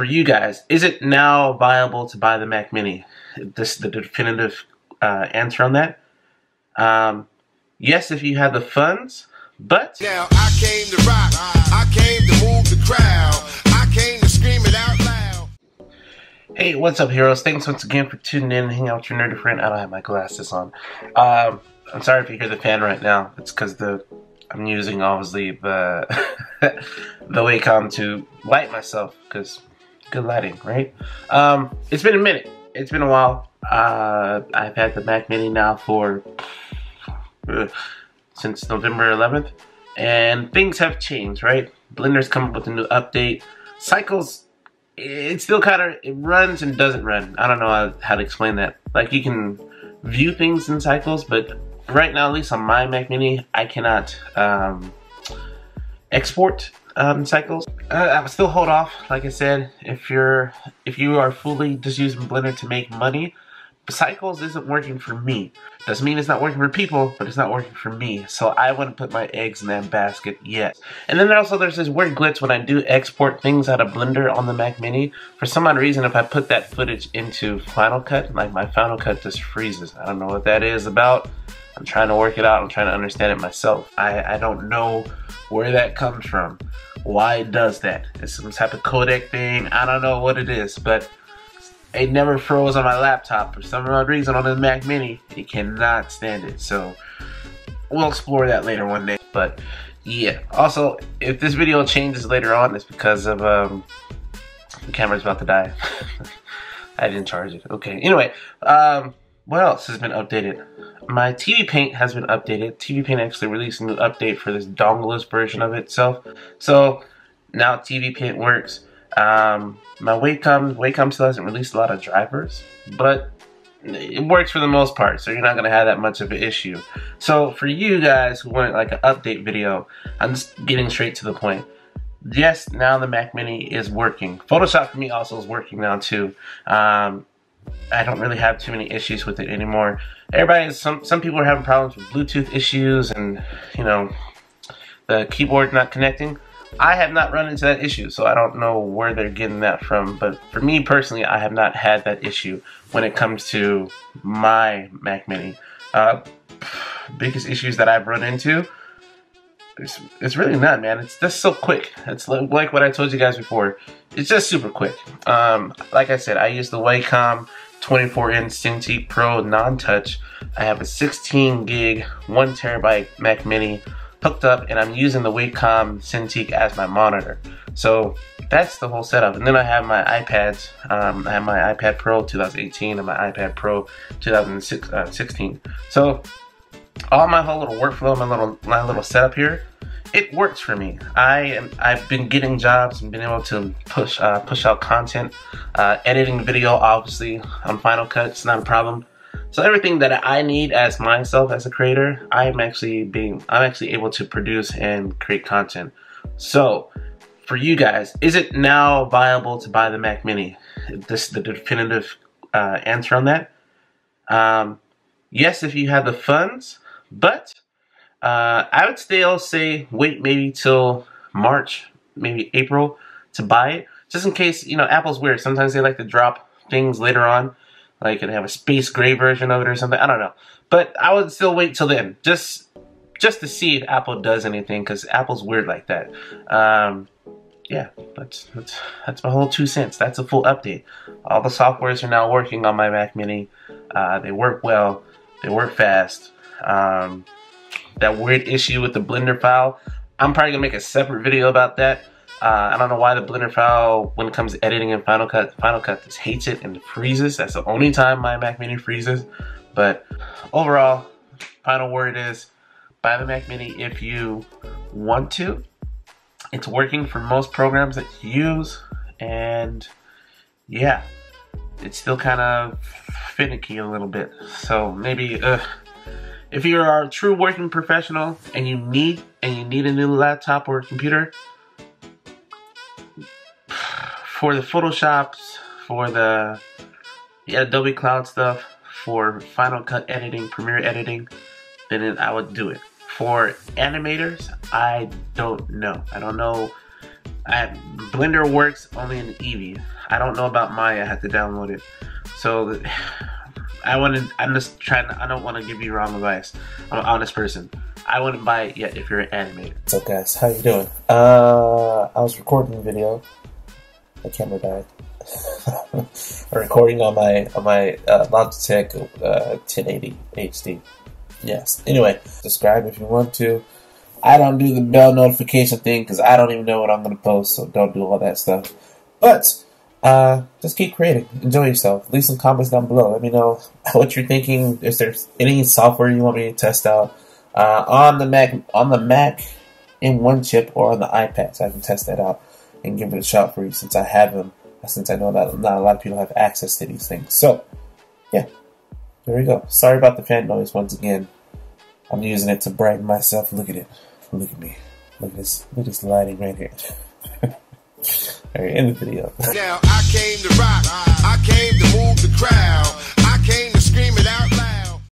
for you guys, is it now viable to buy the Mac Mini? This is the definitive uh, answer on that. Um, yes, if you have the funds, but Now I came to rock, I came to move the crowd, I came to scream it out loud. Hey, what's up, heroes? Thanks once again for tuning in and hanging out with your nerdy friend. I don't have my glasses on. Um, I'm sorry if you hear the fan right now. It's because the I'm using obviously the the Wacom to light myself because good lighting, right? Um, it's been a minute. It's been a while. Uh, I've had the Mac Mini now for uh, since November 11th, and things have changed, right? Blender's come up with a new update. Cycles it still kind of it runs and doesn't run. I don't know how, to explain that. Like you can view things in cycles, but right now, at least on my Mac Mini, I cannot um, export um, cycles. Uh, I would still hold off. Like I said, if you're if you are fully just using Blender to make money, Cycles isn't working for me. Doesn't mean it's not working for people, but it's not working for me. So I wouldn't put my eggs in that basket yet. And then also there's this weird glitch when I do export things out of Blender on the Mac Mini. For some odd reason, if I put that footage into Final Cut, like my Final Cut just freezes. I don't know what that is about. I'm trying to work it out. I'm trying to understand it myself. I, I don't know where that comes from. Why it does that. It's some type of codec thing. I don't know what it is, but it never froze on my laptop for some odd reason on the Mac Mini. It cannot stand it. So we'll explore that later one day. But yeah. Also, if this video changes later on, it's because of um, the camera's about to die. I didn't charge it. Okay. Anyway, um, what else has been updated? My TV Paint has been updated. TV Paint actually released a new update for this dongleless version of itself. So now TV Paint works. Um, my Wacom, Wacom still hasn't released a lot of drivers, but it works for the most part, so you're not going to have that much of an issue. So for you guys who want like an update video, I'm just getting straight to the point. Yes, now the Mac Mini is working. Photoshop for me also is working now too. Um, I don't really have too many issues with it anymore. Everybody, some some people are having problems with Bluetooth issues and you know the keyboard not connecting. I have not run into that issue, so I don't know where they're getting that from. But for me personally, I have not had that issue when it comes to my Mac Mini. Uh, biggest issues that I've run into, it's, it's really not, man. It's just so quick. It's like what I told you guys before. It's just super quick. Um, like I said, I use the Wacom 24-inch Cintiq Pro non-touch. I have a 16 gig, 1 terabyte Mac Mini hooked up and I'm using the Wacom Cintiq as my monitor. So that's the whole setup. And then I have my iPads. Um, I have my iPad Pro 2018 and my iPad Pro 2016. So all my whole little workflow, my little my little setup here, it works for me. I am I've been getting jobs and been able to push uh, push out content, uh, editing video obviously on Final Cut. It's not a problem. So everything that I need as myself as a creator, I'm actually being I'm actually able to produce and create content. So for you guys, is it now viable to buy the Mac Mini? This is the definitive uh, answer on that. Um, yes, if you have the funds, but uh, I would still say wait maybe till March, maybe April to buy it, just in case you know Apple's weird. Sometimes they like to drop things later on. Like, they have a space gray version of it or something. I don't know. But I would still wait till then. Just just to see if Apple does anything. Because Apple's weird like that. Um, yeah, that's, that's, that's my whole two cents. That's a full update. All the softwares are now working on my Mac Mini. Uh, they work well. They work fast. Um, that weird issue with the Blender file. I'm probably to make a separate video about that. Uh, I don't know why the Blender file, when it comes to editing in Final Cut, Final Cut just hates it and freezes. That's the only time my Mac Mini freezes. But overall, final word is buy the Mac Mini if you want to. It's working for most programs that you use. And yeah, it's still kind of finicky a little bit. So maybe, if you're a true working professional and you need and you need a new laptop or computer, for the Photoshops, for the, the Adobe Cloud stuff, for Final Cut editing, Premiere editing, then I would do it. For animators, I don't know. I don't know I, Blender works only in Eevee. I don't know about Maya. I had to download it. So I want to. I'm just trying. I don't want to give you wrong advice. I'm an honest person. I wouldn't buy it yet if you're an animated. So guys, how you doing? Uh, I was recording a video. The camera died. Recording on my on my uh, Logitech uh, 1080 HD. Yes. Anyway, subscribe if you want to. I don't do the bell notification thing because I don't even know what I'm going to post, so don't do all that stuff. But uh, just keep creating. Enjoy yourself. Leave some comments down below. Let me know what you're thinking. Is there any software you want me to test out uh, on the Mac, on the Mac, M1 chip, or on the iPad, so I can test that out and give it a shot for you since I have them. Since I know that not a lot of people have access to these things. So, yeah, there we go. Sorry about the fan noise once again. I'm using it to brighten myself. Look at it. Look at me. Look at this. Look at this lighting right here. All right, end the video. now I came to rock. I came to move the crowd. I came to scream it out loud.